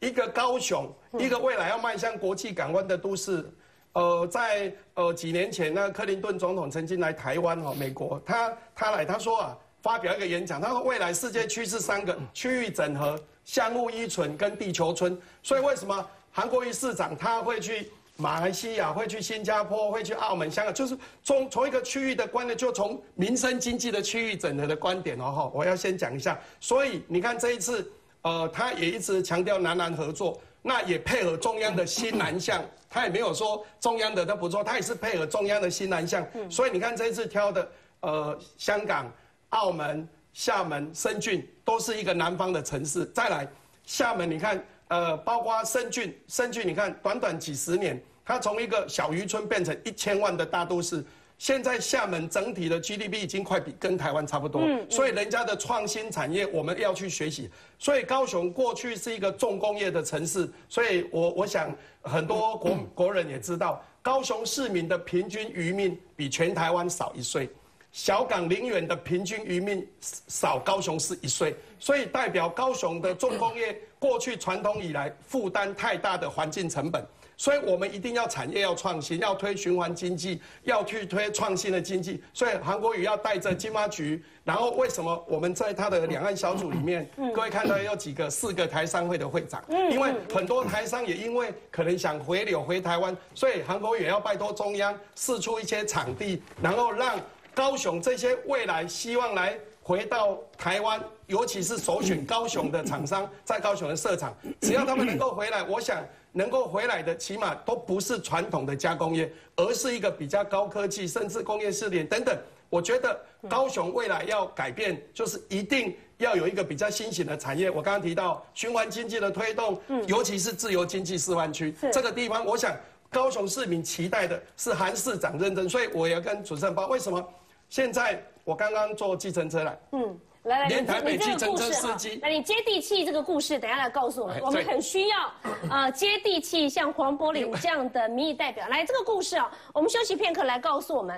一个高雄，一个未来要迈向国际港湾的都市。呃，在呃几年前，那克林顿总统曾经来台湾哈，美国，他他来他说啊，发表一个演讲，他说未来世界趋势三个：区域整合、相互依存跟地球村。所以为什么韩国瑜市长他会去马来西亚，会去新加坡，会去澳门、香港，就是从从一个区域的观念，就从民生经济的区域整合的观点哦哈，我要先讲一下。所以你看这一次，呃，他也一直强调南南合作。那也配合中央的新南向，他也没有说中央的都不错，他也是配合中央的新南向。所以你看这一次挑的，呃，香港、澳门、厦门、深圳都是一个南方的城市。再来，厦门你看，呃，包括深圳，深圳你看，短短几十年，它从一个小渔村变成一千万的大都市。现在厦门整体的 GDP 已经快比跟台湾差不多，所以人家的创新产业我们要去学习。所以高雄过去是一个重工业的城市，所以我我想很多国国人也知道，高雄市民的平均余命比全台湾少一岁，小港林园的平均余命少高雄市一岁，所以代表高雄的重工业过去传统以来负担太大的环境成本。所以，我们一定要产业要创新，要推循环经济，要去推创新的经济。所以，韩国瑜要带着金发局，然后为什么我们在他的两岸小组里面，各位看到有几个四个台商会的会长，因为很多台商也因为可能想回流回台湾，所以韩国瑜要拜托中央试出一些场地，然后让高雄这些未来希望来回到台湾，尤其是首选高雄的厂商在高雄的设厂，只要他们能够回来，我想。能够回来的，起码都不是传统的加工业，而是一个比较高科技，甚至工业试点等等。我觉得高雄未来要改变，就是一定要有一个比较新型的产业。我刚刚提到循环经济的推动，尤其是自由经济示范区这个地方，我想高雄市民期待的是韩市长认真，所以我要跟主持人报，为什么现在我刚刚坐计程车来？嗯。来来，你你这个故事哈，来你接地气这个故事，等下来告诉我们，我们很需要呃接地气像黄柏林这样的民意代表。来这个故事啊，我们休息片刻来告诉我们。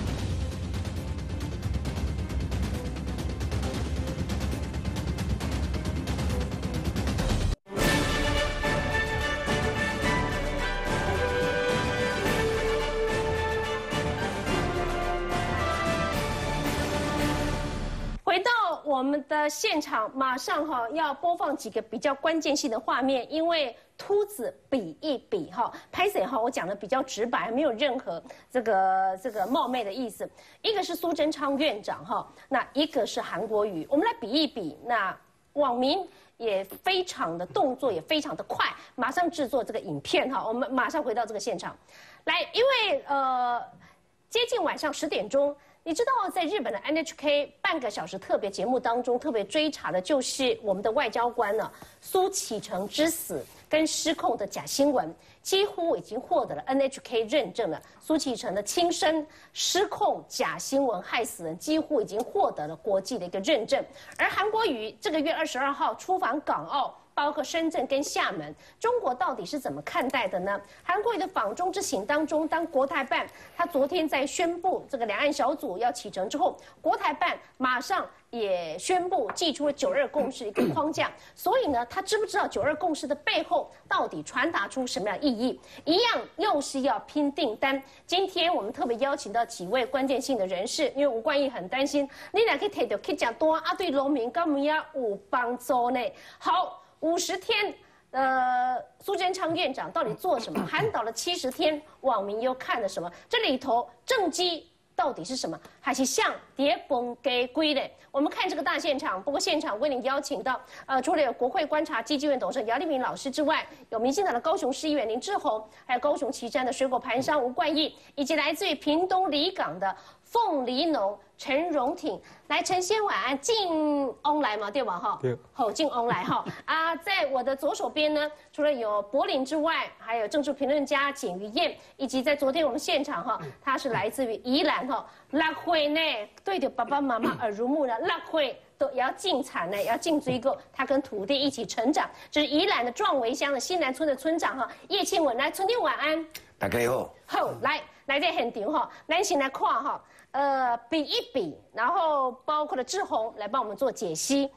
回到我们的现场马上哈要播放几个比较关键性的画面，因为秃子比一比哈，拍谁哈？我讲的比较直白，没有任何这个这个冒昧的意思。一个是苏贞昌院长哈，那一个是韩国瑜，我们来比一比。那网民也非常的动作也非常的快，马上制作这个影片哈。我们马上回到这个现场，来，因为呃接近晚上十点钟。你知道，在日本的 NHK 半个小时特别节目当中，特别追查的就是我们的外交官呢苏启成之死跟失控的假新闻，几乎已经获得了 NHK 认证了。苏启成的亲身失控假新闻害死人，几乎已经获得了国际的一个认证。而韩国瑜这个月二十二号出访港澳。包括深圳跟厦门，中国到底是怎么看待的呢？韩国的访中之行当中，当国台办他昨天在宣布这个两岸小组要启程之后，国台办马上。也宣布寄出了九二共识一个框架，所以呢，他知不知道九二共识的背后到底传达出什么样意义？一样又是要拼订单。今天我们特别邀请到几位关键性的人士，因为吴冠义很担心，你俩可以提到可以讲多啊，对农民干么要有帮助呢？好，五十天，呃，苏贞昌院长到底做什么？喊倒了七十天，网民又看了什么？这里头政绩。到底是什么？还是像跌崩给归的？我们看这个大现场。不过现场为您邀请到，呃，除了有国会观察基金院董事姚立明老师之外，有民进党的高雄市议员林志宏，还有高雄旗山的水果盘商吴冠义，以及来自于屏东离港的凤梨农。陈荣挺。来，陈先晚安，进翁来嘛，对吧？哈，好，进翁来哈。啊，在我的左手边呢，除了有柏林之外，还有政治评论家简于燕，以及在昨天我们现场哈，他是来自于宜兰哈，拉会呢，对着爸爸妈妈耳濡目染，拉会都也要进产呢，要进追购他跟土地一起成长，这是宜兰的壮围乡的新南村的村长哈，叶庆文来，春天晚安，大家好，好来来在现场哈，来先来看哈。呃，比一比，然后包括了志宏来帮我们做解析。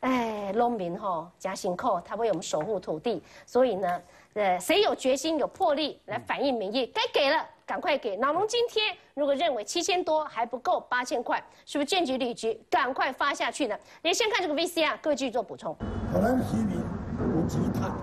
哎，农民吼加辛苦，他为我们守护土地，所以呢，呃，谁有决心、有魄力来反映民意，该给了赶快给。老农今天如果认为七千多还不够八千块，是不是建局旅局赶快发下去呢？你先看这个 VCR，各位继续做补充。台湾市民有吉他。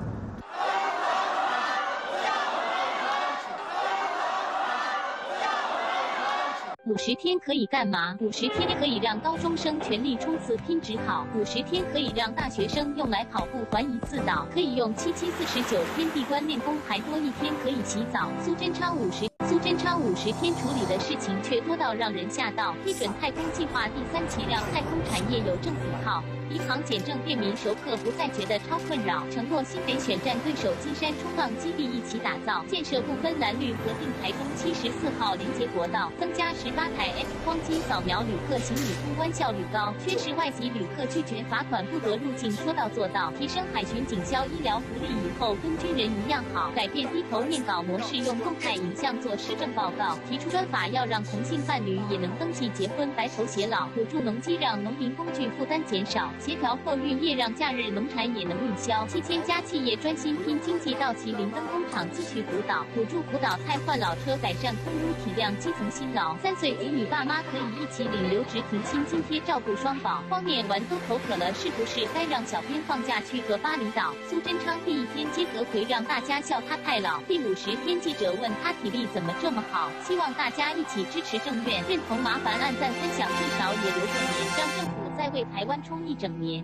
五十天可以干嘛？五十天可以让高中生全力冲刺拼职考，五十天可以让大学生用来跑步环一次岛，可以用七七四十九天闭关练功，还多一天可以洗澡。苏贞昌五十。苏贞昌五十天处理的事情却多到让人吓到。批准太空计划第三期，让太空产业有政府号，银行减政，便民熟客不再觉得超困扰。承诺新北选战对手金山冲浪基地一起打造，建设不分蓝绿合并台中七十四号连接国道，增加十八台 X 光机扫描旅客行。李通关效率高，缺失外籍旅客拒绝罚款不得入境，说到做到。提升海巡警消医疗福利以后跟军人一样好，改变低头念稿模式，用动态影像做。施政报告提出专法，要让同性伴侣也能登记结婚，白头偕老；补助农机，让农民工具负担减少；协调货运业，让假日农产也能运销。七千家企业专心拼经济，到麒麟灯工厂继续辅导，补助辅导菜换老车，改善空屋，体谅基层辛劳。三岁子女爸妈可以一起领留职停薪津贴，照顾双宝。荒念完都口渴了，是不是该让小编放假去和巴厘岛？苏贞昌第一天接何回，让大家笑他太老。第五十天，记者问他体力怎么？这么好，希望大家一起支持政院，认同麻烦按赞分享，至少也留个言，让政府再为台湾冲一整年。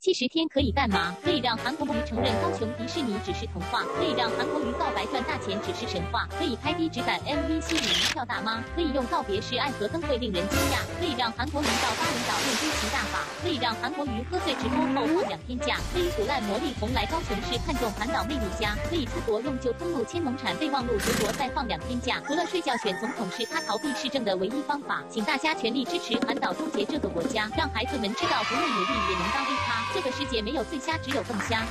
七十天可以干嘛？可以让韩国瑜承认高雄迪士尼只是童话，可以让韩国瑜告白赚大钱只是神话，可以拍低质感 MV 吸引一票大妈，可以用告别式爱河灯会令人惊讶，可以让韩国瑜到巴厘岛练飞行大法，可以让韩国瑜喝醉直播后放两天假，可以腐烂魔力红来高雄市看中韩岛魅力家，可以出国用旧通路签农产备忘录回国再放两天假，除了睡觉选总统是他逃避市政的唯一方法，请大家全力支持韩岛终结这个国家，让孩子们知道不用努力也能当 A 咖。这个世界没有最瞎，只有更瞎。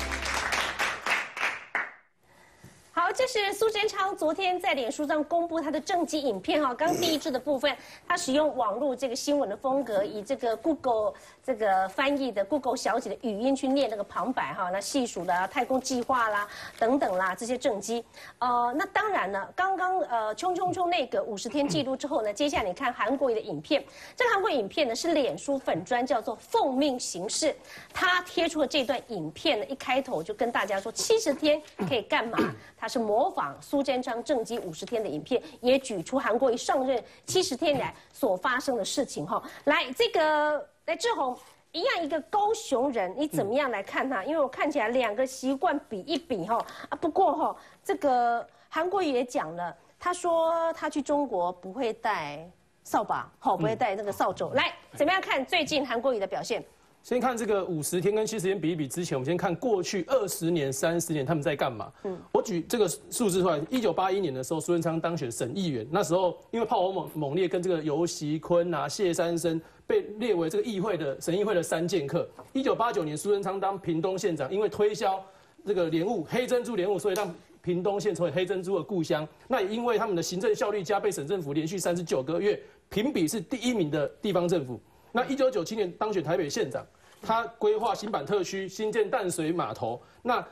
好，这是苏贞昌昨天在脸书上公布他的政绩影片哈。刚第一支的部分，他使用网络这个新闻的风格，以这个 Google 这个翻译的 Google 小姐的语音去念那个旁白哈，那细数了太空计划啦等等啦这些政绩。呃，那当然了，刚刚呃冲冲冲那个五十天记录之后呢，接下来你看韩国瑜的影片，这个韩国影片呢是脸书粉专叫做奉命行事，他贴出了这段影片呢，一开头就跟大家说七十天可以干嘛？他是模仿苏贞昌政绩五十天的影片，也举出韩国瑜上任七十天来所发生的事情哈。来，这个来志宏，一样一个高雄人，你怎么样来看他？因为我看起来两个习惯比一比哈啊。不过哈，这个韩国瑜也讲了，他说他去中国不会带扫把，好不会带那个扫帚。来，怎么样看最近韩国瑜的表现？先看这个五十天跟七十天比一比，之前我们先看过去二十年、三十年他们在干嘛。嗯，我举这个数字出来，一九八一年的时候，苏贞昌当选省议员，那时候因为炮火猛猛烈，跟这个尤习坤啊、谢三生被列为这个议会的省议会的三剑客。一九八九年，苏贞昌当屏东县长，因为推销这个莲雾黑珍珠莲雾，所以让屏东县成为黑珍珠的故乡。那也因为他们的行政效率加，被省政府连续三十九个月评比是第一名的地方政府。那一九九七年当选台北县长，他规划新版特区，新建淡水码头。那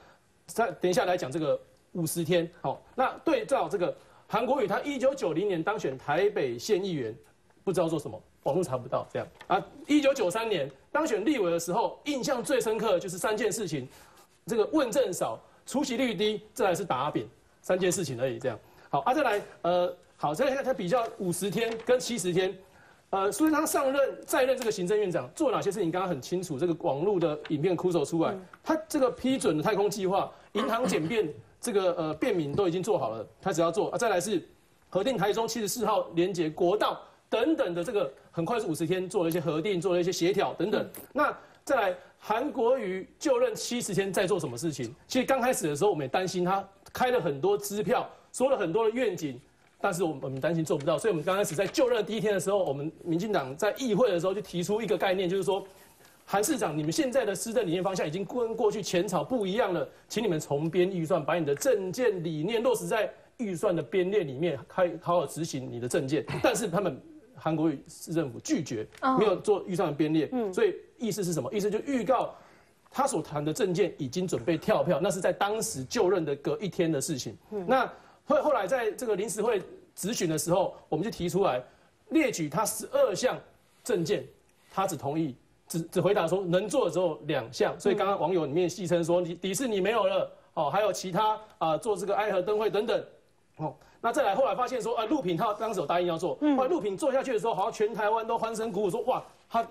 再等一下来讲这个五十天，好，那对照这个韩国瑜，他一九九零年当选台北县议员，不知道做什么，网络查不到这样啊。一九九三年当选立委的时候，印象最深刻的就是三件事情：这个问政少，出席率低，再来是打扁，三件事情而已。这样好啊，再来呃，好，再来他比较五十天跟七十天。呃，苏贞昌上任再任这个行政院长做哪些事情？刚刚很清楚，这个网络的影片哭手出来，他这个批准的太空计划、银行简便这个呃便民都已经做好了，他只要做啊。再来是核定台中七十四号连接国道等等的这个，很快是五十天做了一些核定，做了一些协调等等。那再来韩国瑜就任七十天在做什么事情？其实刚开始的时候我们也担心他开了很多支票，说了很多的愿景。但是我们我们担心做不到，所以我们刚开始在就任第一天的时候，我们民进党在议会的时候就提出一个概念，就是说，韩市长，你们现在的施政理念方向已经跟过去前朝不一样了，请你们重编预算，把你的政见理念落实在预算的编列里面，开好好执行你的政见。但是他们韩国市政府拒绝，没有做预算的编列，所以意思是什么？意思就预告他所谈的证件已经准备跳票，那是在当时就任的隔一天的事情。嗯那后后来在这个临时会质询的时候，我们就提出来列举他十二项证件，他只同意只只回答说能做的只有两项，所以刚刚网友里面戏称说你迪士尼没有了哦，还有其他啊、做这个爱河灯会等等哦。那再来后来发现说啊，陆品他当时有答应要做，后来陆品做下去的时候，好像全台湾都欢声鼓舞说哇他。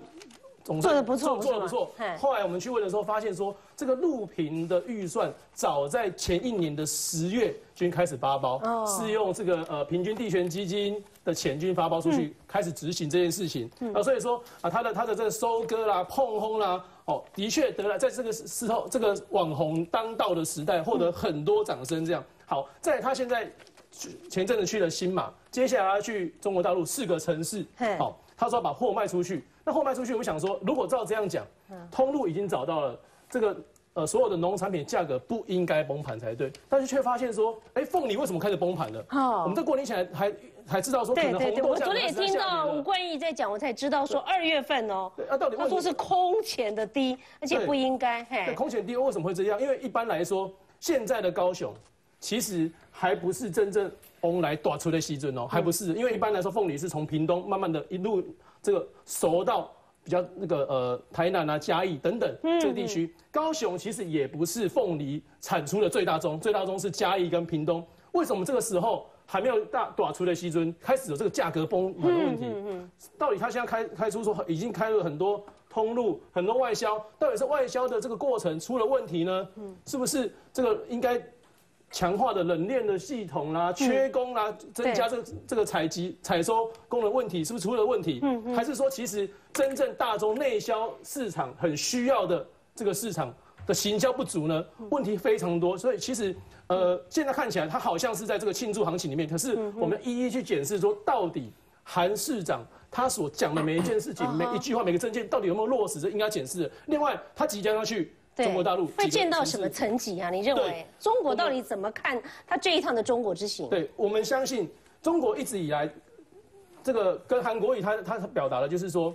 总做的不错做的不错。后来我们去问的时候，发现说这个录屏的预算早在前一年的十月就已经开始发包，哦是用这个呃平均地权基金的钱均发包出去，开始执行这件事情。啊，所以说啊，他的他的这个收割啦、碰轰啦，哦，的确得了在这个时候这个网红当道的时代，获得很多掌声。这样好，在他现在前阵子去了新马，接下来要去中国大陆四个城市嘿，好，他说要把货卖出去。那后卖出去，我想说，如果照这样讲，通路已经找到了这个呃所有的农产品价格不应该崩盘才对，但是却发现说，哎，凤梨为什么开始崩盘了？哦我们在过年前还还还知道说可能对对对，红豆我昨天也听到吴。冠义在讲，我才知道说二月份哦，对啊，到底他说是空前的低，而且不应该，嘿，空前低为什么会这样？因为一般来说，现在的高雄其实还不是真正翁来打出的西尊哦，还不是，因为一般来说凤梨是从屏东慢慢的一路这个熟到比较那个呃台南啊嘉义等等这个地区，高雄其实也不是凤梨产出的最大宗，最大宗是嘉义跟屏东。为什么这个时候还没有大打出的西尊开始有这个价格崩盘的问题？到底他现在开开出说已经开了很多通路，很多外销，到底是外销的这个过程出了问题呢？是不是这个应该强化的冷链的系统啦、缺工啦，增加这个这个采集采收工的问题，是不是出了问题？还是说其实真正大宗内销市场很需要的这个市场的行销不足呢？问题非常多，所以其实呃，现在看起来它好像是在这个庆祝行情里面，可是我们一一去检视说，到底韩市长他所讲的每一件事情、每一句话、每个证件，到底有没有落实，这应该检视的。另外，他即将要去中国大陆，会见到什么层级啊？你认为中国到底怎么看他这一趟的中国之行？对，我们相信中国一直以来，这个跟韩国语他他表达的就是说，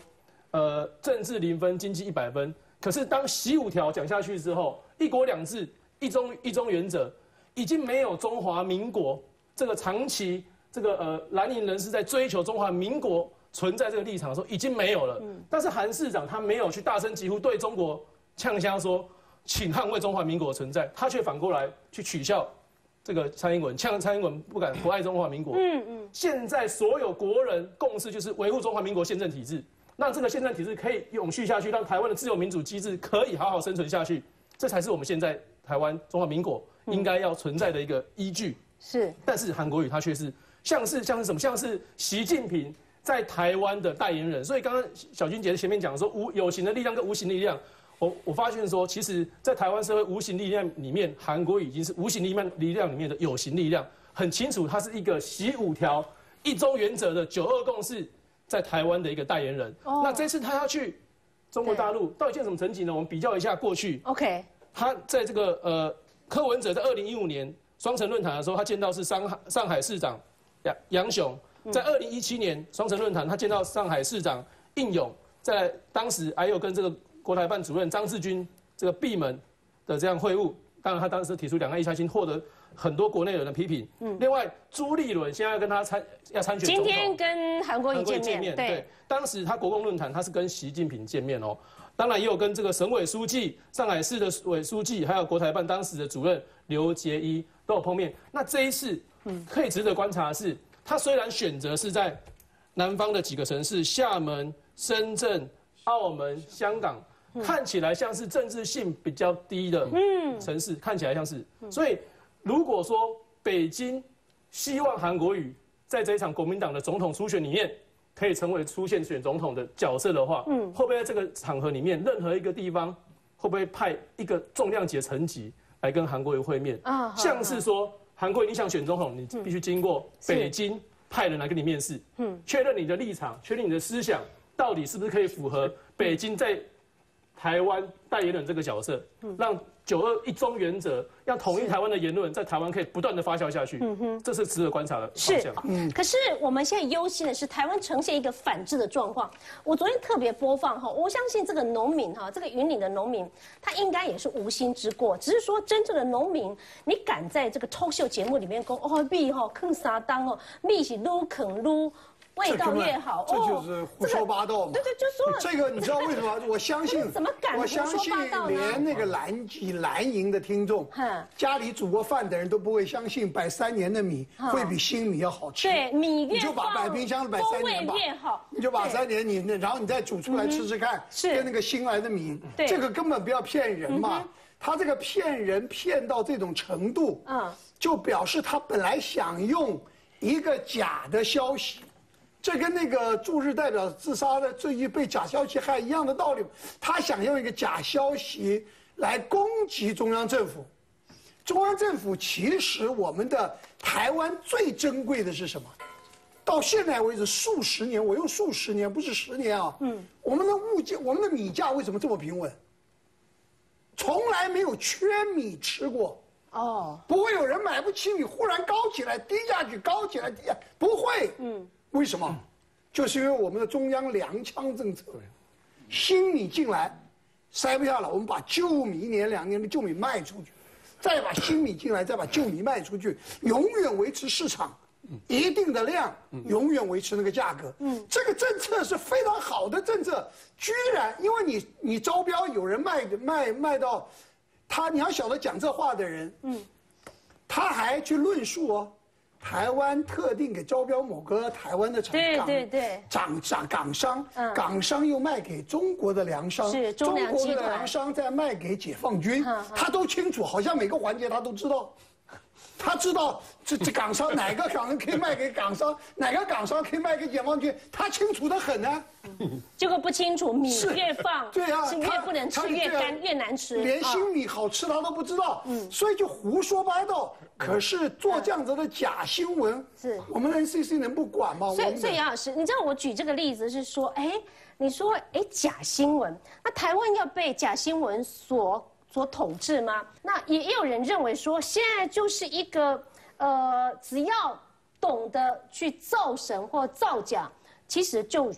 呃，政治零分，经济一百分。可是当习五条讲下去之后，一国两制、一中一中原则，已经没有中华民国这个长期这个呃蓝营人士在追求中华民国存在这个立场的时候，已经没有了。但是韩市长他没有去大声疾呼对中国呛瞎说，请捍卫中华民国的存在，他却反过来去取笑这个蔡英文，呛蔡英文不敢不爱中华民国。嗯嗯。现在所有国人共识就是维护中华民国宪政体制，让这个宪政体制可以永续下去，让台湾的自由民主机制可以好好生存下去，这才是我们现在台湾中华民国应该要存在的一个依据。是但是韩国瑜他却是像是像是什么，像是习近平在台湾的代言人。所以刚刚小君姐前面讲说无有形的力量跟无形的力量，我我发现说，其实，在台湾社会无形力量里面，韩国已经是无形力量力量里面的有形力量，很清楚，他是一个习五条一中原则的九二共识在台湾的一个代言人。那这次他要去中国大陆，到底见什么成绩呢？我们比较一下过去 OK，他在这个呃，柯文哲在二零一五年双城论坛的时候，他见到是上海上海市长杨杨雄，在二零一七年双城论坛，他见到上海市长应勇，在当时还有跟这个国台办主任张志军这个闭门的这样会晤。当然，他当时提出两岸一家亲，获得很多国内人的批评。嗯，另外朱立伦现在要跟他参要参选总今，天跟韩国瑜韩国瑜见面，对，当时他国共论坛，他是跟习近平见面哦，当然也有跟这个省委书记、上海市的委书记，还有国台办当时的主任刘杰一都有碰面。那这一次，嗯可以值得观察的是，他虽然选择是在南方的几个城市，厦门、深圳、澳门、香港。看起来像是政治性比较低的城市，看起来像是。所以，如果说北京希望韩国瑜在这一场国民党的总统初选里面，可以成为出现选总统的角色的话，嗯，会不会在这个场合里面，任何一个地方会不会派一个重量级的层级来跟韩国瑜会面？啊好像是说韩国瑜你想选总统，你必须经过北京派人来跟你面试，嗯，确认你的立场，确认你的思想到底是不是可以符合北京在台湾代言人这个角色，让九二一中原则，让统一台湾的言论在台湾可以不断的发酵下去。嗯哼，这是值得观察的方是嗯。，可是我们现在忧心的是台湾呈现一个反制的状况。我昨天特别播放哈，我相信这个农民哈，这个云岭的农民，他应该也是无心之过，只是说真正的农民，你敢在这个 talk 秀节目里面讲哦米哈坑啥当哦，米是撸啃撸。味道越好，这哦就是胡说八道嘛。对对，就说这个你知道为什么？我相信，怎么敢我相信连那个蓝旗蓝营的听众哼，家里煮过饭的人都不会相信摆三年的米会比新米要好吃。对米越你就把放摆冰箱摆三年吧好，你就把三年你那，然后你再煮出来吃吃看，是跟那个新来的米，这个根本不要骗人嘛。他这个骗人骗到这种程度，嗯就表示他本来想用一个假的消息，这跟那个驻日代表自杀的最近被假消息害一样的道理。他想用一个假消息来攻击中央政府。中央政府其实我们的台湾最珍贵的是什么？到现在为止数十年，我用数十年不是十年啊。嗯，我们的物价，我们的米价为什么这么平稳？从来没有缺米吃过。哦，不会有人买不起米，忽然高起来，低下去，高起来，低下，不会。嗯，为什么？就是因为我们的中央粮仓政策，新米进来，塞不下了，我们把旧米一年两年的旧米卖出去，再把新米进来，再把旧米卖出去，永远维持市场一定的量，永远维持那个价格。嗯，这个政策是非常好的政策，居然因为你你招标有人卖卖卖到。他你要晓得讲这话的人，嗯，他还去论述哦，台湾特定给招标某个台湾的厂对港对对。厂厂港商，嗯。港商又卖给中国的粮商，是中粮国的粮商再卖给解放军他都清楚，好像每个环节他都知道。他知道这这港商哪个港人可以卖给港商，哪个港商可以卖给解放军，他清楚的很呢。结 果不清楚，米是越放，对啊，是越不能吃，越干越难吃，啊连新米好吃他都不知道，所以就胡说八道。可是做这样子的假新闻，是我们 NCC 能不管吗？所以，所以杨老师，你知道我举这个例子是说，哎，你说，哎，假新闻，那台湾要被假新闻所所统治吗？那也也有人认为说，现在就是一个，呃，只要懂得去造神或造假，其实就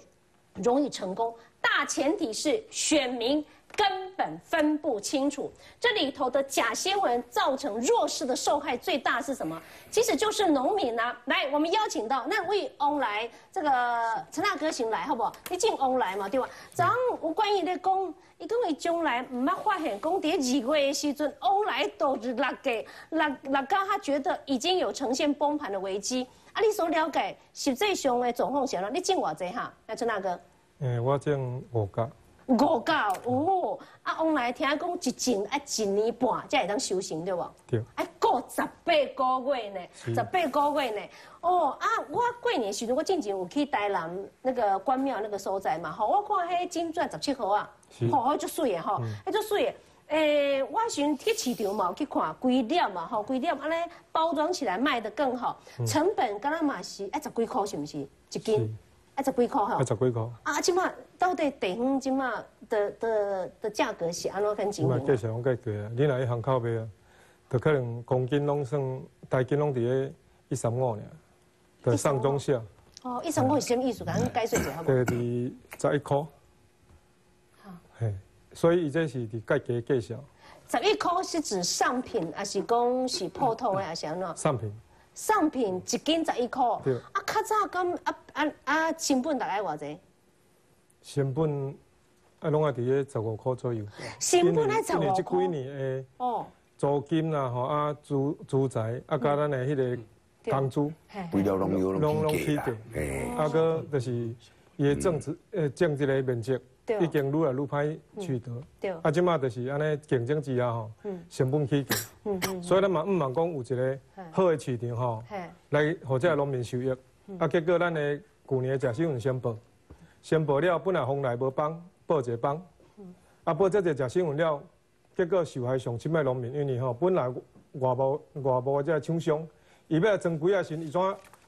容易成功。大前提是选民根本分不清楚，这里头的假新闻造成弱势的受害最大是什么？其实就是农民啊。来，我们邀请到那位翁来，这个陈大哥先来好不好？你进翁来嘛，对吧？早上有关于咧讲，伊讲伊将来唔捌发现，讲伫二月的时阵，翁来都是六个六六家，他觉得已经有呈现崩盘的危机。啊，你所了解实际上的状况是安怎？你进偌济哈？那陈大哥。诶，我进五角，五角哦，啊，往来听讲一进啊一年半才会当修行，对无？对啊，过十八个月呢，十八个月呢。哦啊，我过年时阵我进前有去台南那个关庙那个所在嘛，吼，我看迄金钻十七号啊，吼，迄足水的吼，迄足水的。诶、我时阵去市场嘛有去看规粒嘛，吼，规粒安尼包装起来卖得更好，成本敢若嘛是啊十几箍是毋是？一斤啊十几块吼啊。十几块，啊，即马到底地方即马的的的价格是安怎跟经营啊？即嘛介贵啊，你若去巷口买啊，就可能公斤拢算大斤拢伫咧一三五尔，就上中下，哦，一三五是什么意思？甲咱解释一下好不就？伫十一箍。嘿，所以伊这是伫价格介绍十一块是指上品，还是讲是普通的，还是安怎？上品，上品一斤十一块。啊，较早咁啊啊啊，成本大概偌济？成本啊拢啊伫咧十五块左右。成本啊十五块。即几年诶哦，租金啦吼啊租租宅啊加咱的迄个工资。嘿为了农药拢拢拢起价啊个就是伊的政治诶政治的面积对已经愈来愈歹取得，对。啊即马就是安尼竞争之下吼，成本起价，嗯嗯，所以咱嘛毋茫讲有一个好的市场吼，嘿，来互这农民受益，啊结果咱的旧年的假新闻宣布，宣布了本来风来无帮，报一个帮，啊报这个假新闻了，结果受害上深的农民，因为吼本来外贸外贸的这个厂商，伊要来装几啊新，伊怎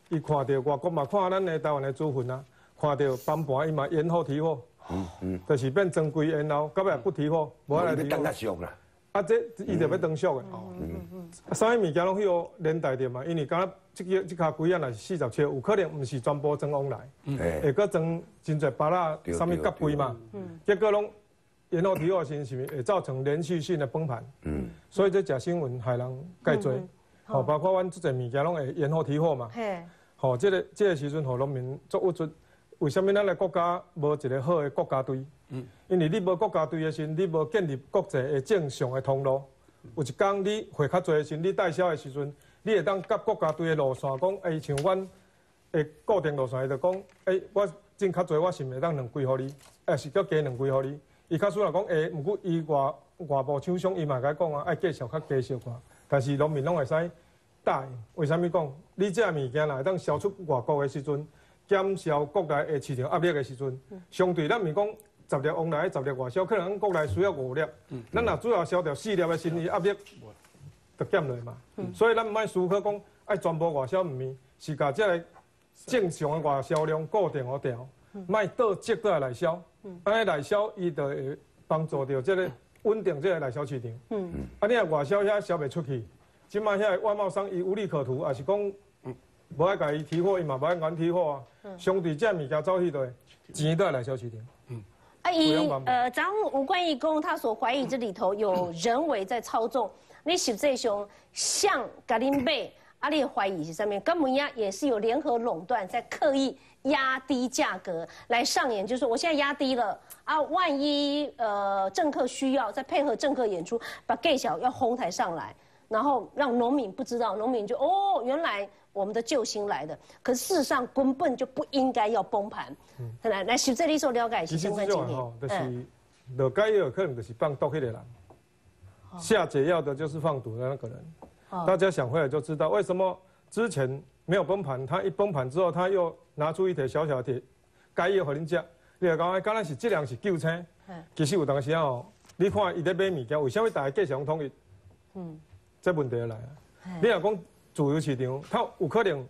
伊看到外国嘛看咱的台湾的资讯啊，看到崩盘伊嘛延后提货，嗯嗯，就是变正规，然后到尾不提货，无来提货。啦。啊，这伊就要登俗的。嗯嗯。啊，啥物物件拢迄个年代的嘛，因为刚即个即卡龟啊，若是四十七，有可能毋是全部装往来，会搁装真侪巴拉，啥物甲龟嘛。嗯。结果拢延后提货时，是咪会造成连续性的崩盘？嗯。所以这假新闻害人介多，吼，包括阮即个物件拢会延后提货嘛。嘿。吼，即个即个时阵，吼农民做不出。为什么咱个国家无一个好的国家队？嗯，因为你无国家队的时，你无建立国际的正常的通路。有一天你会较侪时，你代销的时阵，你会当甲国家队的路线讲，哎，像阮的固定路线，就讲，哎，我进较侪，我是会当两归互你，还是叫加两归互你。伊较输来讲，哎，毋过伊外外部厂商伊嘛甲讲啊，爱介绍较介绍看。但是农民拢会使答应，为虾米讲？你这物件来当销出外国的时阵。减少国内的市场压力的时阵，相对咱毋是讲十粒往来，十粒外销，可能国内需要五粒，咱若主要销掉四粒的生意压力，就减落嘛。所以咱毋爱思考讲爱全部外销，毋是，是甲即个正常的外销量固定好调，卖倒接过来内销，安尼内销伊就会帮助到即个稳定即个内销市场。啊，你若外销遐销袂出去，即卖遐外贸商伊无利可图，也是讲。无爱甲伊提货，伊嘛无爱阮提货啊。相对这物件走去对，钱都来小市场。嗯。啊，伊呃，张吴冠义公他所怀疑这里头有 人为在操纵，你实际上像格林贝，阿，你怀疑是上面根本呀也是有联合垄断，在刻意压低价格来上演，就是说我现在压低了啊，万一呃政客需要再配合政客演出，把 gay 小要哄抬上来，然后让农民不知道，农民就哦原来。我们的救星来的，可事实上根本就不应该要崩盘。来来，徐这里所了解是什么经验？就是落解药可能就是放毒那个人，下解药的就是放毒的那个人。大家想回来就知道为什么之前没有崩盘，他一崩盘之后，他又拿出一条小小的解药给恁吃。你讲刚刚是质量是救星，其实有当时哦，你看伊在买物件，为什么大家继续统一？嗯，这问题来啊。你若讲。自由市场，他有可能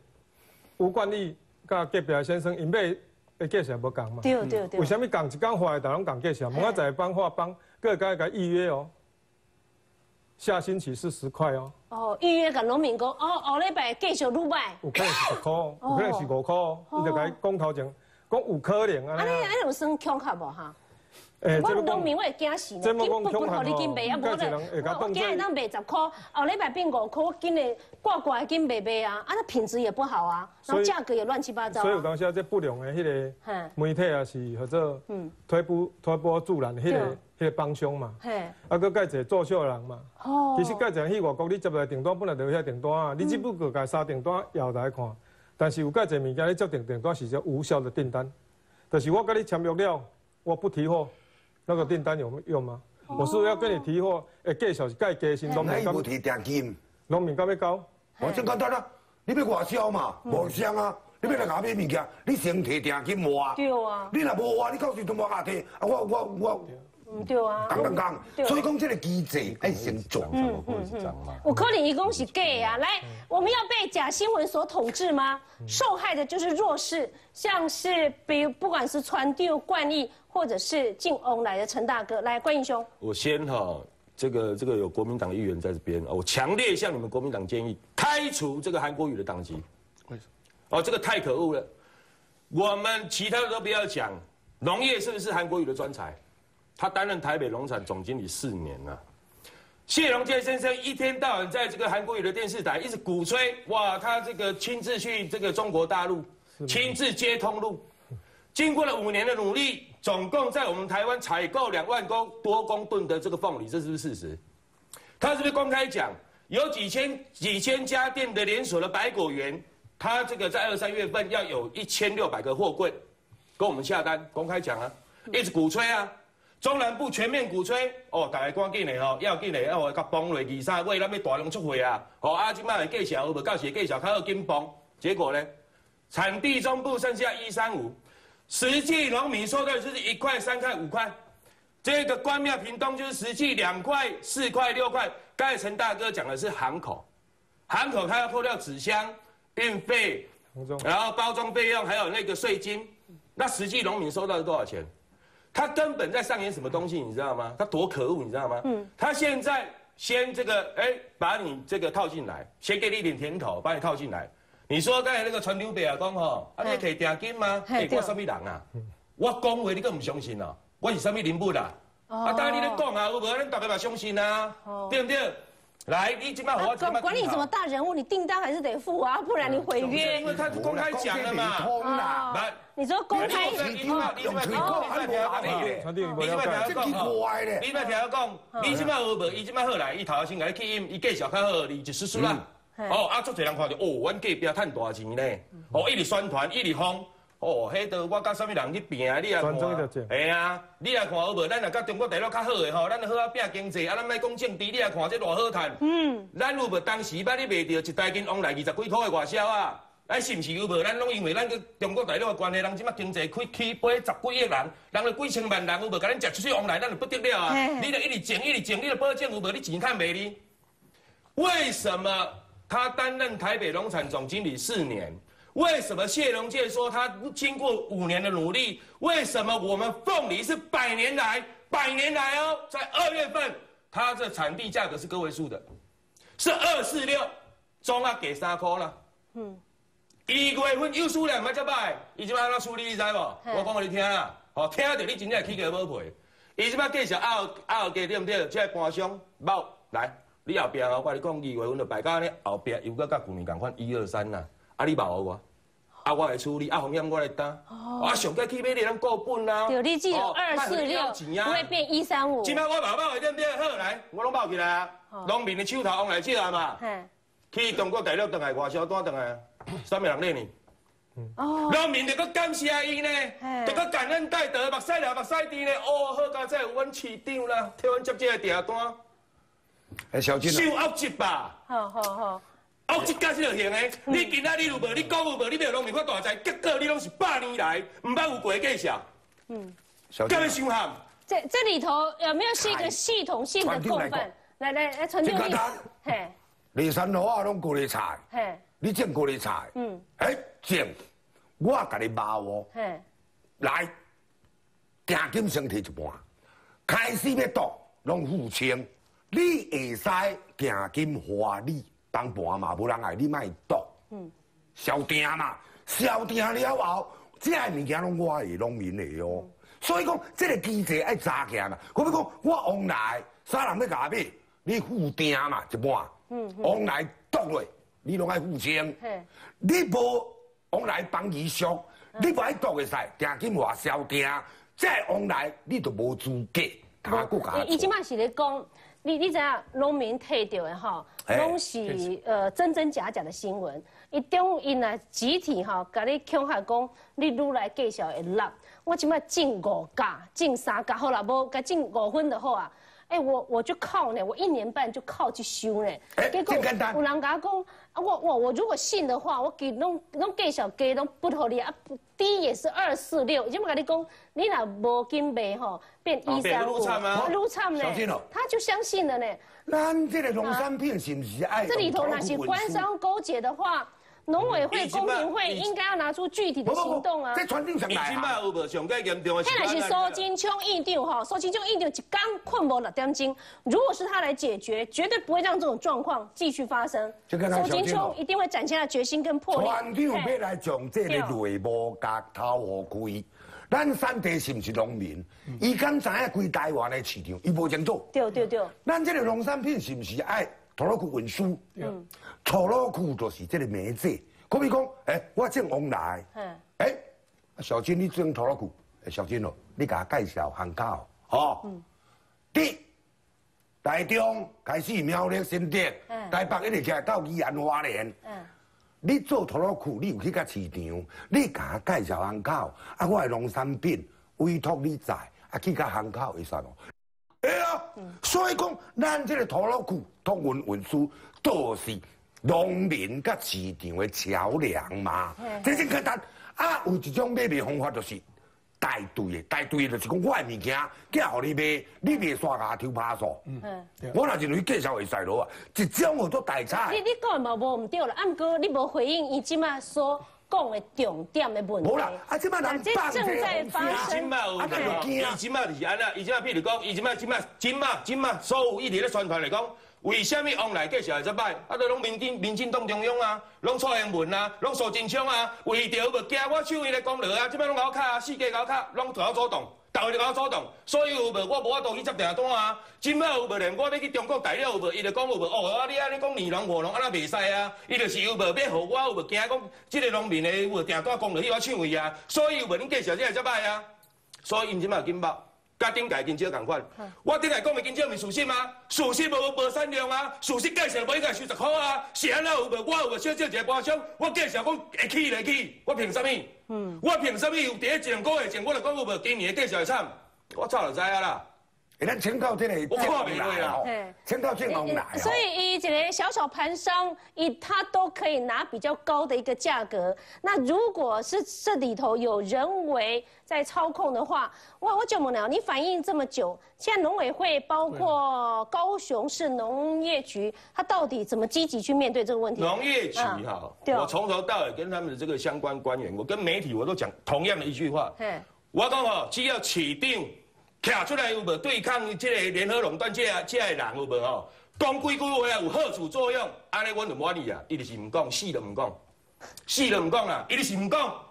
吴冠义甲隔壁先生因买的价钱无共嘛？对对对。为什么讲一讲话，大拢共价钱？明仔载帮话帮，各甲甲预约哦。下星期是十块哦。哦，预约甲农民讲，哦，后礼拜继续入卖。有可能是十块，有可能是五块，你就甲伊讲头前，讲有可能啊。安尼安尼有算强卡无哈？我农民我会惊死呢，紧不不互你金卖啊，无咧，我今日当卖十块，后礼拜变五块，紧的挂挂金卖卖啊，啊那品质也不好啊，然后价格也乱七八糟。所以有当时啊，这不良的迄个媒体啊，是或者推波推波助澜，迄个迄个帮凶嘛。啊，搁介侪作秀人嘛。哦。其实介者去外国，你接来订单本来就遐订单啊，你只不过甲三订单摇来看，但是有介侪物件你接订订单是叫无效的订单，就是我跟你签约了，我不提货。那个订单有用吗？我是要跟你提货，诶，介绍是介加薪，农民敢提定金？农民敢要交？我真简单啦，你要外销嘛，无相啊，你要来我买物件，你先提定金换。对啊。你若无换，你到时都无下提，啊，我我我。嗯，对啊。刚刚刚，所以讲这个机制爱先做。嗯嗯嗯。我可能一共是 gay 啊，来，我们要被假新闻所统治吗？受害的就是弱势，像是比如不管是传丢惯例。或者是进欧来的陈大哥，来关英兄，我先哈，这个这个有国民党议员在这边，我强烈向你们国民党建议开除这个韩国瑜的党籍。为什么？哦，这个太可恶了。我们其他的都不要讲，农业是不是韩国瑜的专才？他担任台北农产总经理四年了。谢荣健先生一天到晚在这个韩国语的电视台一直鼓吹，哇，他这个亲自去这个中国大陆，亲自接通路。经过了五年的努力，总共在我们台湾采购两万公多公吨的这个凤梨，这是不是事实？他是不是公开讲有几千几千家店的连锁的百果园，他这个在二三月份要有一千六百个货柜跟我们下单，公开讲啊，一直鼓吹啊，中南部全面鼓吹哦，大家赶紧的哦，要紧的要甲崩落二三月咱要大量出货啊，哦啊，今麦的介绍有无？到时介绍较好紧崩，结果呢，产地中部剩下一三五。实际农民收的就是一块、三块、五块，这个关庙屏东就是实际两块、四块、六块。刚才陈大哥讲的是行口，行口他要扣掉纸箱、运费，然后包装费用还有那个税金，那实际农民收到是多少钱？他根本在上演什么东西，你知道吗？他多可恶，你知道吗？嗯，他现在先这个，哎，把你这个套进来，先给你一点甜头，把你套进来。你说刚才那个传流北啊讲吼，啊你可以定金吗？哎，我什么人啊？我讲话你更唔相信啊？我是什么人物啦？啊，当然你咧讲啊，有无咱大家嘛相信啊？对不对？来，你今麦我管管你什么大人物，你订单还是得付啊，不然你毁约。因为他公开讲了嘛。来，你说公开你你你你你听我讲，你你听我讲，这奇怪咧。你麦听我讲，你今麦有无？伊今麦好来，伊头先甲你去伊伊介绍较好，你就输输啦。哦，啊，足侪人看到，哦，阮隔壁赚大钱呢。哦，一直宣传，一直放。哦，迄个我甲啥物人去拼啊，你也看。系啊，你也看好无？咱若甲中国大陆较好诶吼，咱好啊拼经济，啊，咱莫讲政治，你也看这偌好赚。嗯。咱有无当时捌你卖着一台斤往来二十几箍诶外销啊？哎，是毋是有无？咱拢因为咱个中国大陆诶关系，人即马经济开起八十几亿人，人了几千万人有无？甲咱食出去往来，咱就不得了啊！你著一直整，一直整，你著保证有无？你钱趁袂哩？为什么他担任台北农产总经理四年？为什么谢龙介说他经过五年的努力？为什么我们凤梨是百年来百年来哦，在二月份它的产地价格是个位数的，是二四六，中啊给三块了。嗯，一月份又输两万只摆，伊即摆安怎处理你知无？我讲给你听啊，哦，听到你真正起价无赔。伊即摆继续拗拗价对不对？即个官商冇来，你后壁我跟你讲，二月份就排到安尼，后壁又搁甲去年共款一二三呐。啊！你保我，啊，我来处理，啊，风险我来担，啊，上过去买你咱股本啊，有你只有二四六，不会变一三五。今摆我爸爸会点点好来，我拢包起来。啊，农民的手头往来借啊嘛，去中国大陆等来外销单等来，什么人咧呢？哦，农民得搁感谢伊呢，得搁感恩戴德，目屎流目屎滴呢，哦，好佳哉有阮市长啦，替阮接这个订单，哎，小金，收恶值吧，好好好。哦，这家是就行诶！你今仔日有无？你讲有无？你没有农民发大财，结果你拢是百年来毋捌有过介绍。嗯，干咩想喊？这这里头有没有是一个系统性的共犯？来来来，陈经理。嘿，李三拢过来菜。嘿，你种过来菜。嗯。哎，种，我甲你骂我。嘿。来，定金先提一半，开始要读拢付清，你会使定金花你。当盘嘛，无人爱你卖赌，嗯，消定嘛，消定了后，这物件拢我的农民的哦，所以讲这个机制爱查起来嘛。可比讲我往来三人要甲买，你付定嘛一半，嗯，往来赌落，你拢爱付清，你无往来帮伊赎，你不爱赌的赛，定金话消定，再往来你都无资格，他国家。伊即马是咧讲。你你知影农民退掉的吼，拢是呃真真假假的新闻。一中因来集体吼，甲你恐吓讲，你愈来介绍会落，我即摆进五价，进三价好啦，无甲进五分就好啊。哎，我我就靠呢，我一年半就靠去修呢。哎，这简有人甲我讲，啊，我我我如果信的话，我给弄弄介绍给拢不合理啊，低也是二四六，就么跟你讲，你若无金卖吼，变一三五，撸惨呢，他就相信了呢。咱这个农产品是不是爱？这里头那些官商勾结的话。农委会、公民会应该要拿出具体的行动啊！这传定上来啊！有无上个严重的？现在是苏金昌印掉哈，苏金昌印掉一刚困无了点金。如果是他来解决，绝对不会让这种状况继续发生。苏金昌一定会展现他决心跟魄力。传定要来从这个内部甲头河开，咱山地是不是农民？伊敢知影归台湾的市场，伊无清楚。对对对。咱这个农产品是不是爱？土老库运输，土楼库就是这个名字。可比讲，哎，我正往来，哎，小金你种土楼库，小金哦，你给我介绍行口，哦，第台中开始苗栗新店，台北一直起来到宜兰花莲，你做土楼库，你有去甲市场，你甲我介绍行口，啊，我的农产品委托你在，啊，去甲行口会算哦。哎呀，所以讲，咱这个土楼库通运运输都是农民甲市场的桥梁嘛。这真简单。啊，有一种买卖方法就是带队的，带队的就是讲我的物件寄互你买，你别刷牙抽趴数。嗯，我若认为介绍会使落啊，一种我都代差。你你讲嘛无唔对了，暗哥你无回应，伊即马所讲的重点的问题。无啦啊即摆人正在发伊生今。麦有啊咱就惊啊伊今麦就是安那，伊今麦譬如讲，伊今麦今麦今麦今麦所有一直咧宣传来讲，为什么往来介绍会这摆？啊，都拢民进民进党中央啊，拢蔡英文啊，拢苏贞昌啊，为着要惊我手伊咧讲落啊，即摆拢搞卡啊，四界搞卡，拢搞主动。逐个就搞主动，所以有无我无法度去接订单啊！今摆有无连我要去中国大陆有无？伊就讲有无？哦，啊你安尼讲二龙和龙安那袂使啊！伊就是有无要互我有无惊讲，即个农民的有无订单讲落去我抢位啊！所以有无恁介绍这个才歹啊！所以因即摆有紧爆，甲顶界经少共款。我顶届讲的经少毋是事实吗？事实无无产量啊！事实介绍无应该收十箍啊！是安那有无？我有无小少一个包厢？我介绍讲会起来起，我凭啥物？嗯，我凭啥物有第一一两个月前我就讲有无今年的介绍会惨？我早就知啊啦！诶，咱请到这个我看不落啦哦嘿，请到正往来哦。所以，以一个小小盘商，以他都可以拿比较高的一个价格。那如果是这里头有人为在操控的话，我我就问了，你反映这么久，现在农委会包括高雄市农业局，他到底怎么积极去面对这个问题？农业局嗯哈，对哦我从头到尾跟他们的这个相关官员，我跟媒体我都讲同样的一句话。嘿，我讲哦，只要市长徛出来有无？对抗这个联合垄断这个这个人有无？吼，讲几句话啊有好处作用，安尼阮就满意啊。伊就是唔讲，死都唔讲，死都唔讲啦，伊就是唔讲。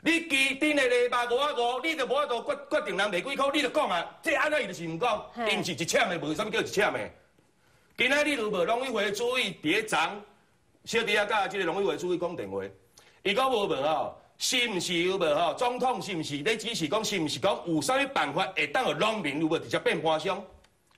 你基顶的礼拜五啊五，你就无法度决决定人卖几箍，你就讲啊，这安尼伊就是唔讲，伊毋是一签的，无？啥物叫一签的。今仔日如无？农委会主委伫咧昨小弟啊，甲即个农委会主委讲电话，伊讲无？无？吼，是毋是有无吼？总统是毋是咧指示讲，是毋是讲有啥物办法会当互农民有无直接变官商？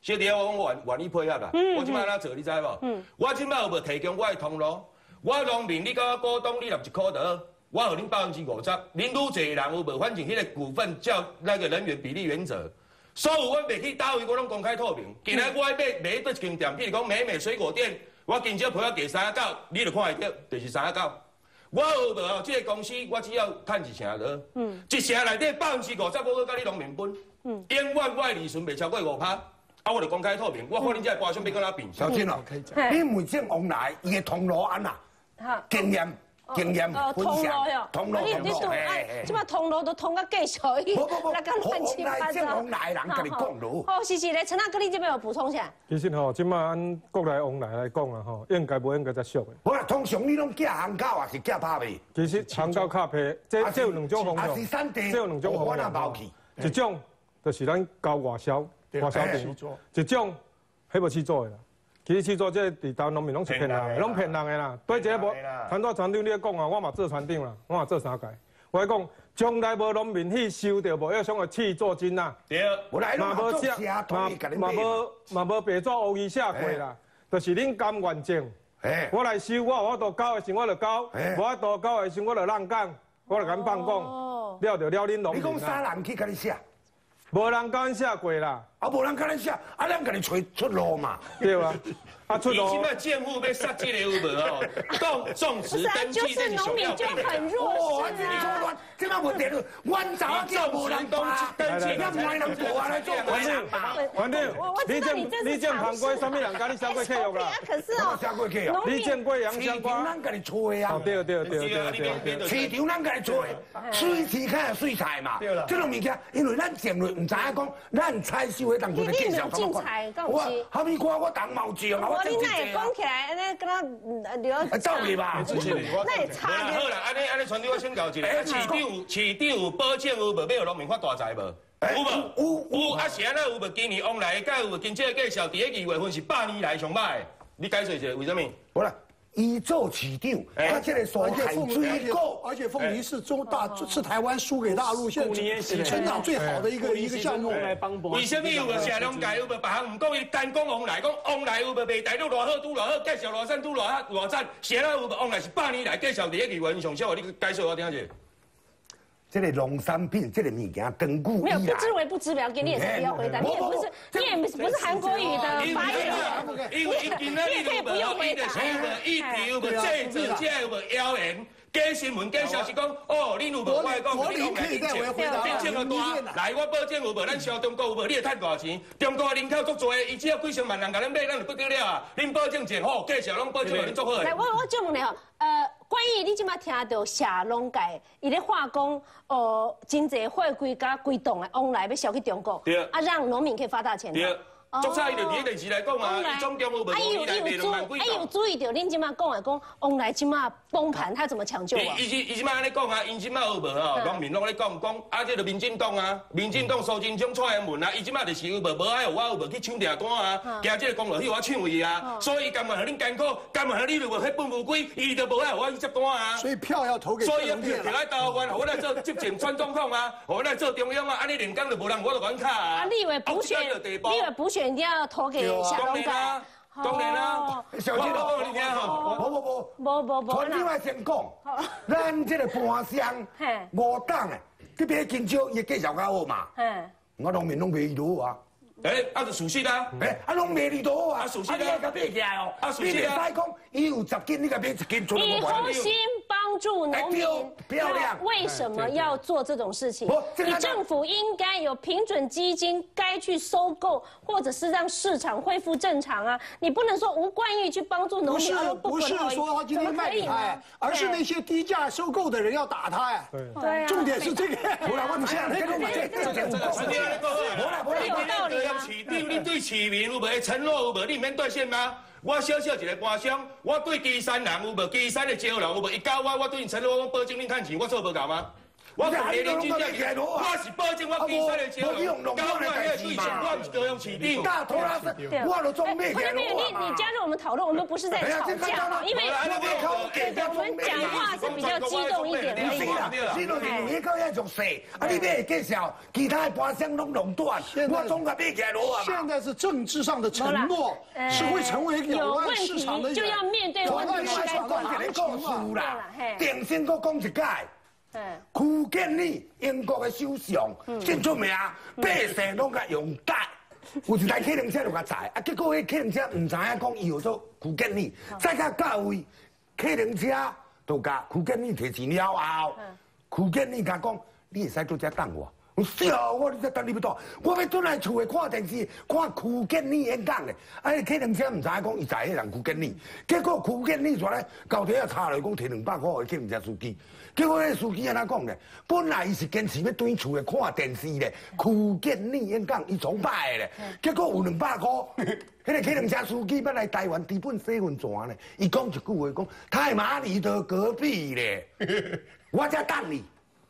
小弟啊，我讲我愿愿意配合啦。我即摆安怎做，你知无？我即摆有无提供我的通路？我农民，你甲我股东，你拿一箍得，我互恁百分之五十，恁愈侪人有无？反正迄个股份照那个人员比例原则。所有我袂去单位，我拢公开透明。今仔我要买买一间店，比如讲美美水果店，我今朝陪我第三十九，你就看会到，就是三十九。我有无哦？这个公司我只要趁一成落，嗯，一成内底百分之五十，我甲你农民分，嗯，永远我的利润袂超过五趴，啊，我就公开透明，我看恁这个瓜商要跟哪比。小金哦，你每正往来伊的通路安那？哈。经验经验哦，分通路享哟，，通路啊你你都通路，嘿啊嘿，即摆通路都通到介绍伊，不不不 那个乱七八糟。往人跟你讲咯哦，是是咧，陈大哥，你这边有补充一下？其實吼，即馬按國內往來來講啊，吼，應該無應該遮俗的。我啦，通常你拢寄航口啊是寄拍皮？其實航交卡皮，這這有兩種方向，啊是山地這有兩種我哪方向包去。一種就是咱交外銷，外銷嘿店；一種迄無試做的啦。其实去做這地头农民拢是骗人的，攏騙人的啦。對這個無傳道船長你咧講啊，我嘛做船長啦，我嘛做三屆。我講，從來無農民去收到無要想的試做真啦。对，我来嘛無寫，寫，同嘛嘛買。無嘛無白紙黑字寫過啦，就是恁甘願證。哎，我来收，我有法度交的時候我就交，嘿無法度交的時候我就讓講，我就敢放哦講，了就了恁農你講民啦，啥人去甲你寫？無人甲阮寫過啦，啊，无人甲你寫，啊，咱甲你找出路嘛。对啊，啊出路伊即，摆政府要杀这个有无哦？种种植登记就是这是首农民就很弱哦，啊，势这个错啊。乱，这摆问题了，阮早啊叫无人登打，登记要不然人无啊来做反正反正我我知你这是你正尝试行过，什么人甲你寫過契約 SOP 啦啊？可是我哦，写过去啊。你农民見過洋市相關？场咱甲你找哦啊，對對對對對對。市场咱甲你做，水市看水菜嘛。对啦这种物件，因为咱前面唔知影讲，咱采收的当初的介绍你你有进菜敢有我是后面看我当毛种啊，我我你那起来，安尼跟他嗯留啊走去吧。那也差点。好啦安尼安尼，传递我请教一下，市长有市长有保证有无要互农民发大财无？有无？有有啊是安那有无？今年往来甲有无？今这个介绍第一二月份是百年来上歹的，你解释一下为什么？好啦，伊做市长，哎。他现在说而且海凤梨，而且凤梨是中大是台湾输给大陆，现在成长最好的一个一个项目。来帮帮。为什么有无社农界有无别行唔讲伊单讲往来，讲往来有无卖大陆偌好拄偌好，介绍偌产拄偌好偌赞，是安那有无往来？是百年来介绍第一二月份上少，你介绍我听下。这个农产品这个物件根据没有，不知为不知了，给你也是不要回答，你也不是，你也不是不是韩国语的发言人，因为伊今仔日有无，伊就是有无，一直有无制造这有无谣言，假新闻假消息讲，哦，恁有无？我来讲，柏林可以代为回答政有大，来，我保证有无？咱小中国有无？你会趁偌钱？中国人口足多，伊只要几千万人甲咱买，咱就不得了啊！恁保证真好，介绍拢保证互恁做好来，我我就问你哦，呃，关于你即马听到下龙界，伊咧话讲，哦，真济货柜甲规栋的往来要销去中国，对啊，让农民可以发大钱。对，足早伊就伫电视来讲啊，伊总共有无？啊，伊有伊有注伊有注意到恁即马讲的讲，往来即马崩盘，他怎么抢救啊？伊伊即伊即摆安尼讲啊，因即摆有无吼？农民拢咧讲讲，啊，这个民进党啊，民进党苏贞昌出英文啊，伊即摆就是有无？无爱有我有无去抢订单啊，惊这个公路去我抢伊啊，所以甘愿互恁艰苦，甘愿互你如无迄本无归，伊就无爱互我去接单啊。所以票要投给所以要票来投阮，互我来做执政选总统啊，互 我来做中央啊，安尼连工就无人我就管卡啊。啊，你以为补选，啊你以为补选一定要投给下当龙界？然啦，当然啦，小姐我我你听吼。不不不，无无无团长先讲，咱这个盘商嘿。五党诶，你别紧张，伊介绍较好嘛。嘿，我农民拢卖伊多啊，哎，啊就属实啦。哎，啊拢卖你多啊，熟悉啦。啊你爱甲买起来哦，你啊属实啊袂使讲伊有十斤，你甲买一斤出来以不管红心帮助农民哎，漂亮。为什么要做这种事情？你政府应该有平准基金，该去收购，或者是让市场恢复正常啊！你不能说吴冠玉去帮助农民，不是而不是说他今天卖给他哎，而是那些低价收购的人要打他哎。对。啊。重点是这个。无啦，我唔想，你讲嘛，这这这这个是你安尼讲好无啦无啦，有道理市长，你对市民有无承诺有无？你免兑现吗？我小小一个官商，我对基山人有无？基山的招人有无？伊教我，我对恁承诺，我保证恁赚钱，我做无够吗？我同你认真正我是保证我基山的招人，交我迄个对象，我是高雄市长。大拖拉机，我都装备起来不是没有你，你加入我们讨论，我们不是在吵架。哦，因为我们讲话是比较激动一点而已是啦，你都认为到遐种细，啊，你买介绍，其他的盘商拢垄断，我总甲买起来落啊嘛。现在是政治上的承诺，是会成为有问扰乱市场的题就要面对问题，我该管讲一个故事啦，定先搁讲一解。嗯，区建理英国的首相真出名，百姓拢甲拥戴。有一台客人车就甲载，啊，结果迄客人车毋知影讲伊有做区建理，再甲到位，客人车就甲区建理提钱了后，区建理甲讲，你会使做遮等我。我笑我你才等你要倒，我要转来厝诶看电视，看区建理演讲的，啊，迄客人车毋知影讲伊载迄人区建理，结果区建理出来高铁啊查来讲摕两百块给客人车司机，结果迄司机安怎讲呢？本来伊是坚持要转厝的看电视的，区建理演讲伊崇拜的咧，结果有两百块，迄个客人车司机要来台湾基本身份证呢，伊讲一句话讲太麻里的隔壁咧，我才等你。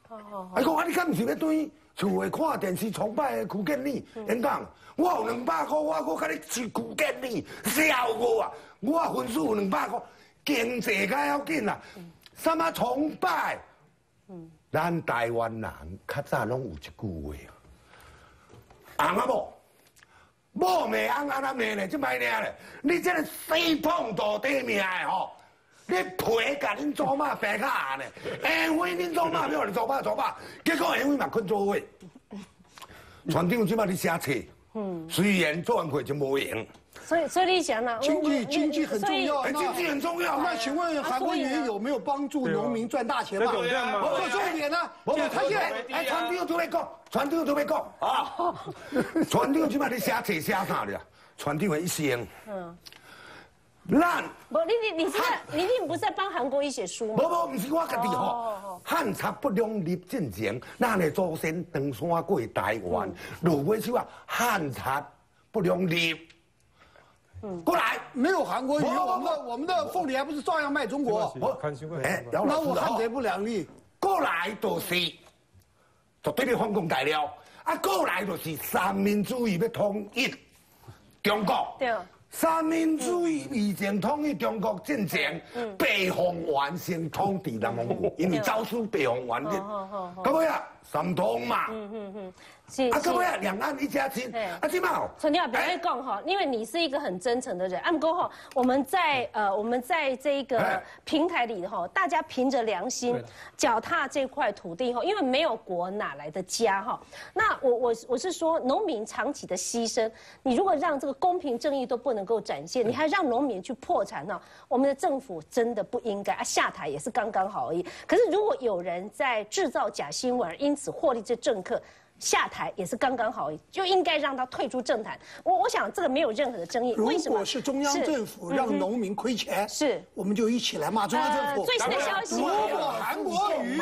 啊！讲啊，你敢毋是要对厝诶看电视崇拜诶区建理演讲？我有两百块，我我甲你去区建理，笑我啊！我分数有两百块，经济较要紧啦。什么崇拜？咱台湾人较早拢有一句话啊，红啊某，某袂红安那命咧，即摆尔咧，你这个死胖到底命的吼！你皮甲恁祖妈病较硬咧，下回恁祖妈要你祖妈祖妈，结果下回嘛困做伙。船长即摆你写册，虽然做完会就无用，所以所以你想呢？经济经济很重要，哎，经济很重要。那请问韩国瑜有没有帮助农民赚大钱嘛？这种这样吗不重点呢？不不，他现在哎，船长都要讲，船长都要讲啊！船长即摆你写册写啥的？船长的一生，嗯，咱。不，你你你是在你你不是在帮韩国瑜写书吗？不不，不是我家己吼。汉贼不两立进前，咱的祖先登山过台湾，落尾手啊，汉贼不两立。过来，没有韩国瑜，不不不。我们的我们的凤梨还不是照样卖中国？那我汉贼，不两立。过来就是，就对你反攻大了。啊，过来就是三民主义要统一。中国。对。三民主义以前统一中国进前，北方完先统治南方国，因为招数北方完的，到尾啊，三通嘛，是啊，到尾是。啊，两岸一家亲，啊，即嘛，陈天华，不要再讲哈，因为你是一个很真诚的人。按过后，我们在呃，我们在这个哎平台里哈，大家凭着良心脚踏这块土地哈，因为没有国哪来的家哈。那我我我是说，农民长期的牺牲，你如果让这个公平正义都不能。能够展现，你还让农民去破产呢？我们的政府真的不应该啊，下台也是刚刚好而已。可是如果有人在制造假新闻，因此获利这政客。下台也是刚刚好，就应该让他退出政坛。我我想这个没有任何的争议。如果是中央政府让农民亏钱，是，我们就一起来骂中央政府。最新的消息，如果韩国瑜，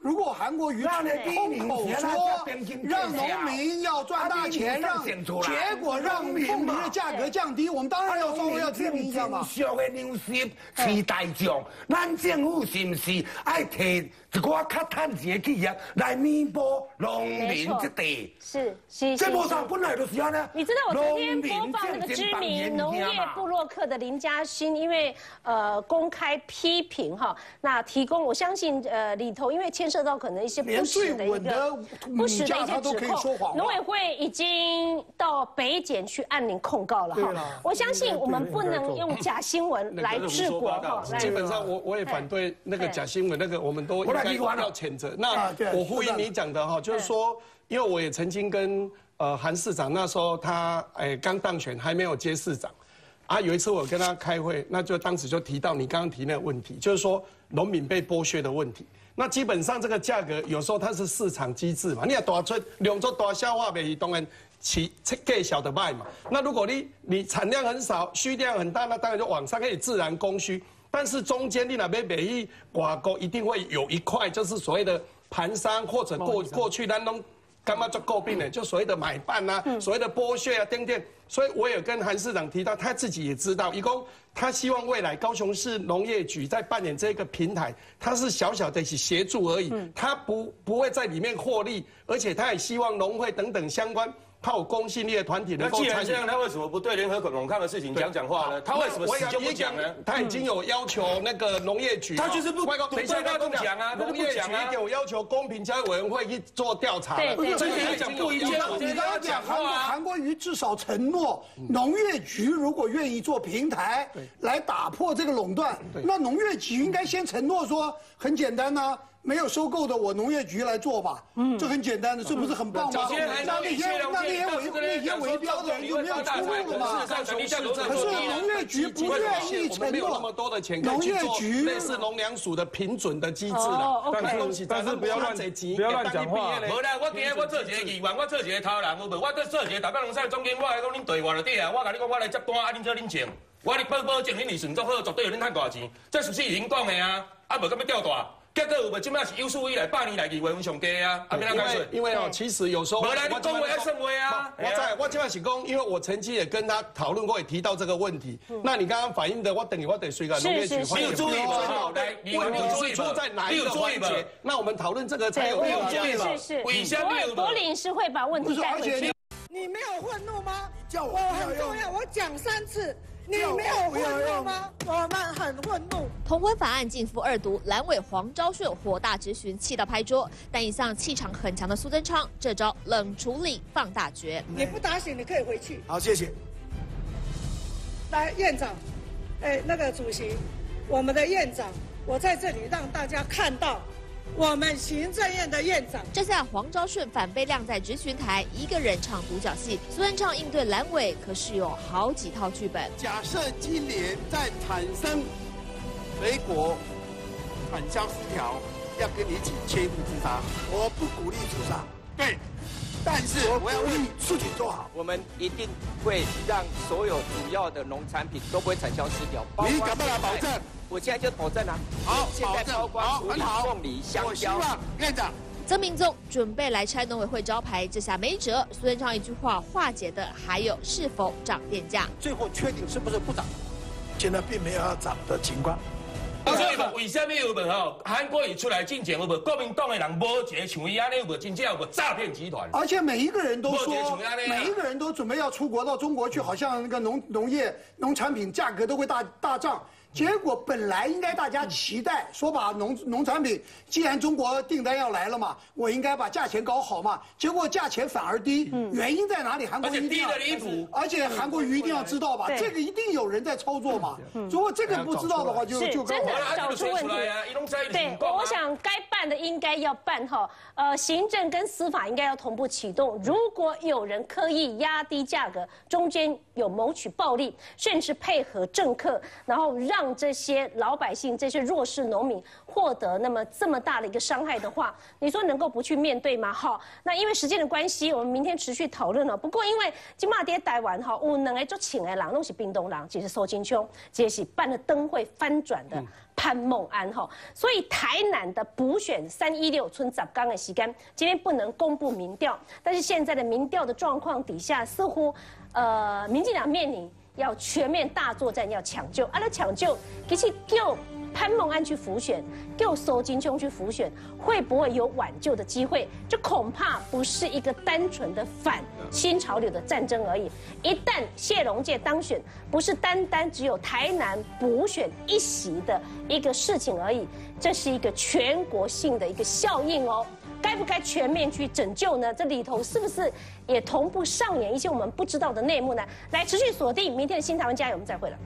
如果韩国瑜空口说让农民要赚大钱，让结果让凤梨的价格降低，我们当然要稍微要听一下嘛。正的粮食是大众，咱政府是不是爱提？一个较趁钱的企业来弥补农民这地，是是这部上本来就是安尼。你知道我昨天播放那个知名农业部落客的林嘉欣，因为呃公开批评哈，那提供我相信呃里头因为牵涉到可能一些不实的一个不实的一些指控，农委会已经到北检去按铃控告了哈。我相信我们不能用假新闻来治国哈。基本上我我也反对那个假新闻，那个我们都应该。要谴责。那我呼应你讲的哈，就是说，因为我也曾经跟呃韩市长那时候他哎刚当选还没有接市长，啊有一次我跟他开会，那就当时就提到你刚刚提那个问题，就是说农民被剥削的问题。那基本上这个价格有时候它是市场机制嘛，你要多出两做多消化呗，当然起更小的卖嘛。那如果你你产量很少，需量很大，那当然就往上可以自然供需。但是中间你那边每一挂钩一定会有一块，就是所谓的盘商或者过过去那种干嘛做诟病的，就所谓的买办啊，所谓的剥削啊等等。所以我也跟韩市长提到，他自己也知道，一共他希望未来高雄市农业局在扮演这个平台，他是小小的一起协助而已，他不不会在里面获利，而且他也希望农会等等相关。靠公信力的团体能够参与。既然这样，他为什么不对联合农抗的事情讲讲话呢？他为什么死就不讲呢？他已经有要求那个农业局，他就是不等一下他不讲啊，农业局有要求公平交易委员会去做调查。对对对，讲不一样。你刚刚讲韩韩国瑜至少承诺，农业局如果愿意做平台来打破这个垄断，那农业局应该先承诺说，很简单呐。没有收购的，我农业局来做吧，嗯，这很简单的，这不是很棒吗？那那些那些围那些围标的人就没有出路了吗？可是农业局不愿意承诺那么多的钱，农业局类似农粮署的评准的机制了。但是但是不要乱不要乱讲话。无啦，我今日我做一个议员，我做一个头人，有无？我做一个台北农产总监，我来讲恁对外了对啊，我甲你讲，我来接单，啊，恁做恁钱，我你保保证恁利润足好，绝对有恁赚大钱，这是不是已经讲的啊？啊，无咁要吊大。结果有无？即摆是有史以来百年来议会上低啊！因为因为哦，其实有时候我来你讲话要顺话啊！我在我即摆是讲，因为我曾经也跟他讨论过，也提到这个问题。那你刚刚反映的，我等于我得随个农业局没有注意嘛？问题是出在哪一个环节？那我们讨论这个才有意义嘛？是是是。柏林是会把问题带回去。你没有愤怒吗？我很重要，我讲三次。你没有愤怒吗？我们很愤怒。同婚法案进赴二读，蓝委黄昭顺火大直询，气到拍桌。但一向气场很强的苏贞昌，这招冷处理放大绝。你不打醒，你可以回去。好，谢谢。来，院长，哎，那个主席，我们的院长，我在这里让大家看到。我们行政院的院长，这下黄昭顺反被晾在执询台，一个人唱独角戏。苏贞昌应对蓝委，可是有好几套剧本。假设今年在产生美国产销失调，要跟你一起切腹自杀，我不鼓励自杀。对，但是我要为事情做好，我们一定会让所有主要的农产品都不会产销失调。你敢不敢保证？我现在就保证了。好，保证。好，很好。凤梨、香蕉。院长曾明宗准备来拆农委会招牌，这下没辙。苏贞昌一句话化解的，还有是否涨电价？最后确定是不是不涨？现在并没有要涨的情况。所以嘛，为什么有无吼？韩国瑜出来进前有无？国民党的人无一个像伊安尼有无？真正有无诈骗集团？而且每一个人都说，每一个人都准备要出国到中国去，好像那个农农业农产品价格都会大大涨。结果本来应该大家期待说把农农产品，既然中国订单要来了嘛，我应该把价钱搞好嘛。结果价钱反而低，原因在哪里？韩国而且一定要低的离谱而且韩国瑜一定要知道吧，这个一定有人在操作嘛。如果这个不知道的话，就是就真的找出问题对，我想该办的应该要办哈，呃，行政跟司法应该要同步启动。如果有人刻意压低价格，中间有谋取暴利，甚至配合政客，然后让这些老百姓、这些弱势农民获得那么这么大的一个伤害的话，你说能够不去面对吗？好，那因为时间的关系，我们明天持续讨论了。不过因为金马爹台湾哈，有两个就请的人都是冰冻人，就是苏金秋，这是办了灯会翻转的。潘孟安哈，所以台南的补选三一六村长刚的时间，今天不能公布民调，但是现在的民调的状况底下，似乎呃民进党面临要全面大作战，要抢救，啊，那抢救其实叫潘孟安去浮选，叫苏金琼去浮选，会不会有挽救的机会？这恐怕不是一个单纯的反新潮流的战争而已。一旦谢龙介当选，不是单单只有台南补选一席的一个事情而已，这是一个全国性的一个效应哦。该不该全面去拯救呢？这里头是不是也同步上演一些我们不知道的内幕呢？来，持续锁定明天的新台湾加油，我们再会了。